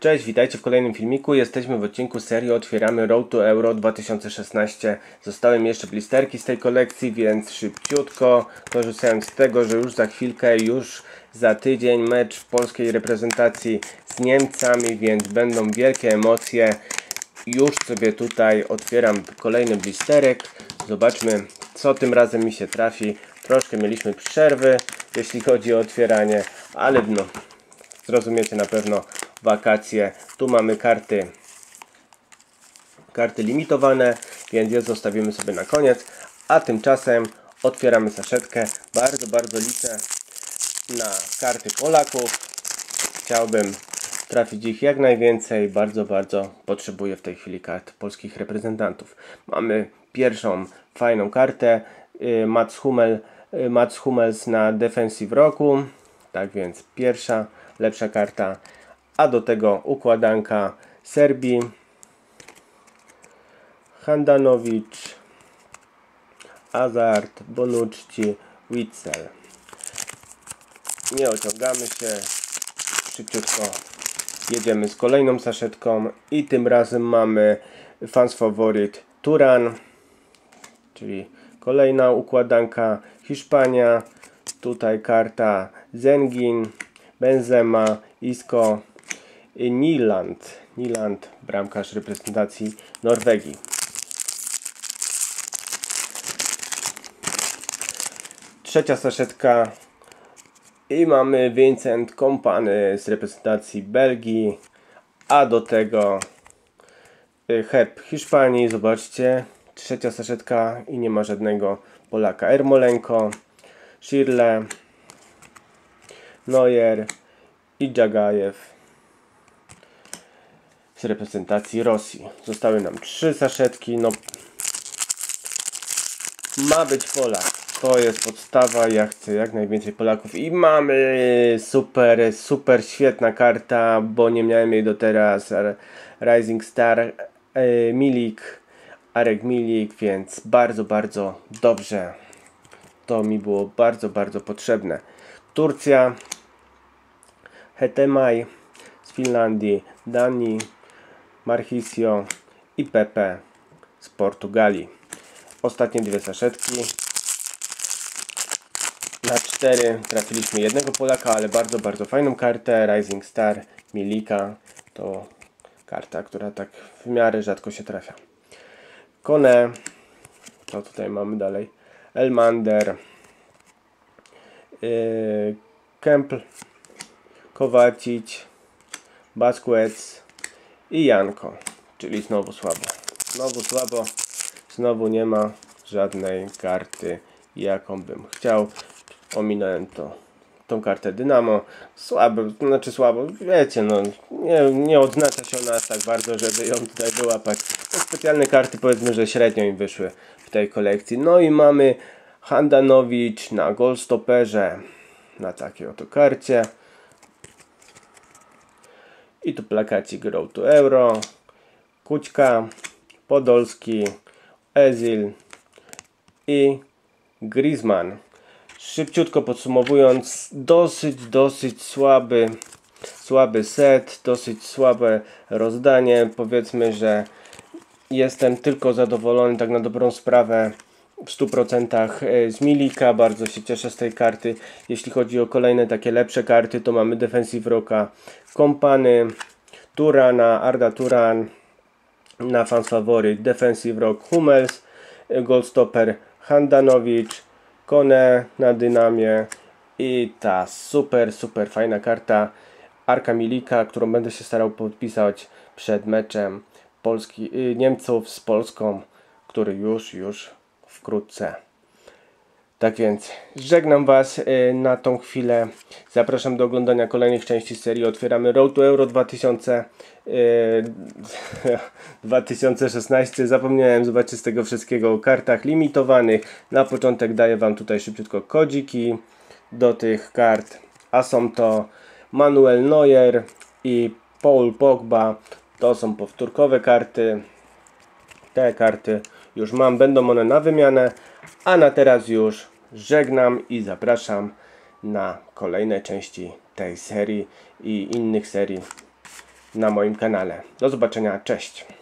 Cześć, witajcie w kolejnym filmiku. Jesteśmy w odcinku serii Otwieramy Road to Euro 2016. Zostały mi jeszcze blisterki z tej kolekcji, więc szybciutko, korzystając z tego, że już za chwilkę, już za tydzień mecz polskiej reprezentacji z Niemcami, więc będą wielkie emocje. Już sobie tutaj otwieram kolejny blisterek. Zobaczmy, co tym razem mi się trafi. Troszkę mieliśmy przerwy, jeśli chodzi o otwieranie, ale no, zrozumiecie na pewno wakacje. Tu mamy karty karty limitowane, więc je zostawimy sobie na koniec. A tymczasem otwieramy saszetkę. Bardzo, bardzo liczę na karty Polaków. Chciałbym trafić ich jak najwięcej. Bardzo, bardzo potrzebuję w tej chwili kart polskich reprezentantów. Mamy pierwszą fajną kartę. Y, Mats, Hummel, y, Mats Hummels na Defensive Roku. Tak więc pierwsza, lepsza karta a do tego układanka Serbii, Handanowicz, Azart, Bonucci, Witzel. Nie ociągamy się, szybciutko jedziemy z kolejną saszetką i tym razem mamy Fans Turan, czyli kolejna układanka Hiszpania, tutaj karta Zengin, Benzema, Isco, Niland. Niland, bramkarz reprezentacji Norwegii. Trzecia saszetka i mamy Vincent Kompany z reprezentacji Belgii, a do tego y, herb Hiszpanii. Zobaczcie, trzecia saszetka i nie ma żadnego Polaka. Ermolenko, Shirle, Neuer i Jagajew z reprezentacji Rosji. Zostały nam trzy saszetki. No, ma być Polak. To jest podstawa. Ja chcę jak najwięcej Polaków. I mamy super, super świetna karta, bo nie miałem jej do teraz. Rising Star e, Milik, Arek Milik, więc bardzo, bardzo dobrze. To mi było bardzo, bardzo potrzebne. Turcja, Hetemaj z Finlandii, Danii, Marchisio i Pepe z Portugalii. Ostatnie dwie saszetki. Na cztery trafiliśmy jednego Polaka, ale bardzo, bardzo fajną kartę. Rising Star Milika. To karta, która tak w miarę rzadko się trafia. Kone. Co tutaj mamy dalej? Elmander. Yy, Kempl. Kowacic. Basquets i Janko, czyli znowu słabo. Znowu słabo, znowu nie ma żadnej karty, jaką bym chciał. Ominąłem to, tą kartę Dynamo. Słabo, znaczy słabo, wiecie, no nie, nie odznacza się ona tak bardzo, żeby ją tutaj wyłapać. To specjalne karty powiedzmy, że średnio im wyszły w tej kolekcji. No i mamy Handanowicz na Goldstopperze na takiej oto karcie. I tu plakacik Road to Euro, Kućka, Podolski, Ezil i Griezmann. Szybciutko podsumowując, dosyć, dosyć słaby, słaby set, dosyć słabe rozdanie. Powiedzmy, że jestem tylko zadowolony tak na dobrą sprawę w 100% e, z Milika. Bardzo się cieszę z tej karty. Jeśli chodzi o kolejne takie lepsze karty, to mamy Defensive Rocka, Kompany, Turana, Arda Turan na fans faworyt, Defensive Rock, Hummels, Goldstopper, Handanowicz, Kone na Dynamie i ta super, super fajna karta Arka Milika, którą będę się starał podpisać przed meczem Polski, y, Niemców z Polską, który już, już wkrótce. Tak więc żegnam Was y, na tą chwilę. Zapraszam do oglądania kolejnych części serii. Otwieramy Road to Euro 2000, 2016. Zapomniałem zobaczyć z tego wszystkiego o kartach limitowanych. Na początek daję Wam tutaj szybciutko kodziki do tych kart. A są to Manuel Neuer i Paul Pogba. To są powtórkowe karty. Te karty już mam, będą one na wymianę. A na teraz już żegnam i zapraszam na kolejne części tej serii i innych serii na moim kanale. Do zobaczenia, cześć!